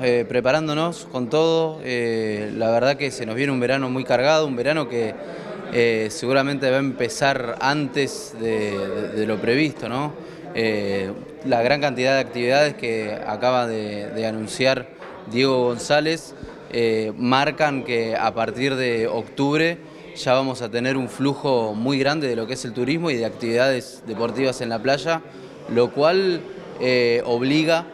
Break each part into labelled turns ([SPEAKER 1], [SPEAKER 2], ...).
[SPEAKER 1] Eh, preparándonos con todo, eh, la verdad que se nos viene un verano muy cargado, un verano que eh, seguramente va a empezar antes de, lo previsto, ¿no? la gran cantidad de actividades que acaba de, anunciar Diego González marcan que a partir de octubre ya vamos a tener un flujo muy grande de lo que es el turismo y de actividades deportivas en la playa, lo cual obliga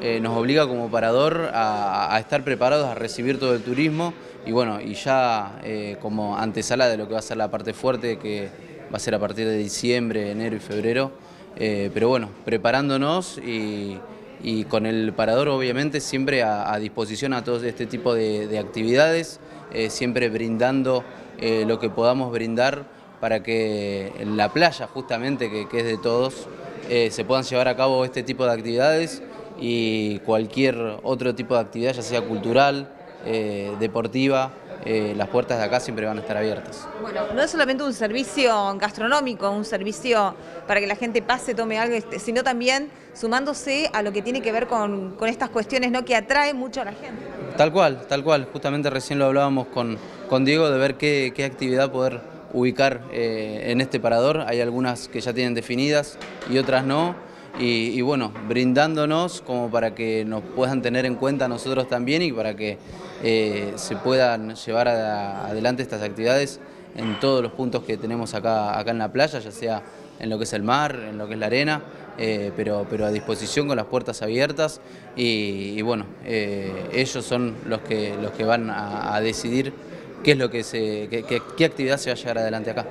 [SPEAKER 1] eh, nos obliga como parador a, estar preparados a recibir todo el turismo. Y bueno, y ya eh, como antesala de lo que va a ser la parte fuerte que va a ser a partir de diciembre, enero y febrero, eh, pero bueno, preparándonos y, con el parador obviamente siempre a, disposición a todo este tipo de, actividades, siempre brindando lo que podamos brindar para que en la playa justamente, que, que es de todos, se puedan llevar a cabo este tipo de actividades y cualquier otro tipo de actividad, ya sea cultural, eh, deportiva, eh, las puertas de acá siempre van a estar abiertas.
[SPEAKER 2] Bueno, no es solamente un servicio gastronómico, un servicio para que la gente pase, tome algo, este, sino también sumándose a lo que tiene que ver con, estas cuestiones ¿no? que atrae mucho a la gente.
[SPEAKER 1] Tal cual, tal cual. Justamente recién lo hablábamos con, con Diego de ver qué, actividad poder ubicar eh, en este parador. Hay algunas que ya tienen definidas y otras no y, bueno, brindándonos como para que nos puedan tener en cuenta nosotros también y para que eh, se puedan llevar adelante estas actividades en todos los puntos que tenemos acá, acá en la playa, ya sea en lo que es el mar, en lo que es la arena, eh, pero, pero a disposición con las puertas abiertas y, bueno, eh, ellos son los que, los que van a, decidir qué es lo que se, qué actividad se va a llevar adelante acá.